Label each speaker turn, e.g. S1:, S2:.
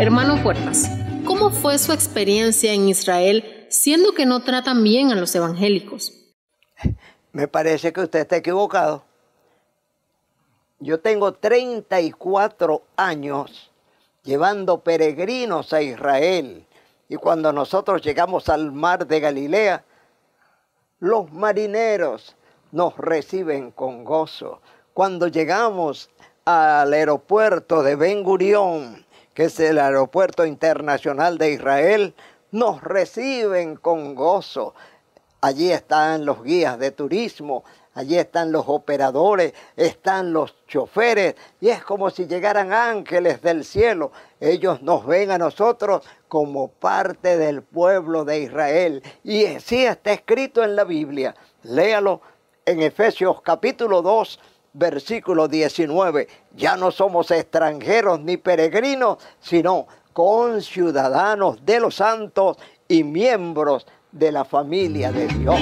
S1: Hermano Puertas, ¿cómo fue su experiencia en Israel siendo que no tratan bien a los evangélicos?
S2: Me parece que usted está equivocado. Yo tengo 34 años llevando peregrinos a Israel. Y cuando nosotros llegamos al mar de Galilea, los marineros nos reciben con gozo. Cuando llegamos al aeropuerto de Ben Gurión, que es el aeropuerto internacional de Israel, nos reciben con gozo. Allí están los guías de turismo, allí están los operadores, están los choferes, y es como si llegaran ángeles del cielo. Ellos nos ven a nosotros como parte del pueblo de Israel. Y así está escrito en la Biblia. Léalo en Efesios capítulo 2, versículo 19. Ya no somos extranjeros ni peregrinos, sino conciudadanos de los santos y miembros de la familia de Dios.